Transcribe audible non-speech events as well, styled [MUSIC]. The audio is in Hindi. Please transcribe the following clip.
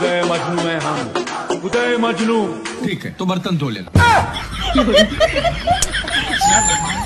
उदय मजनू है हम। उदय मजनू। ठीक है तो बर्तन धो लेना। [LAUGHS]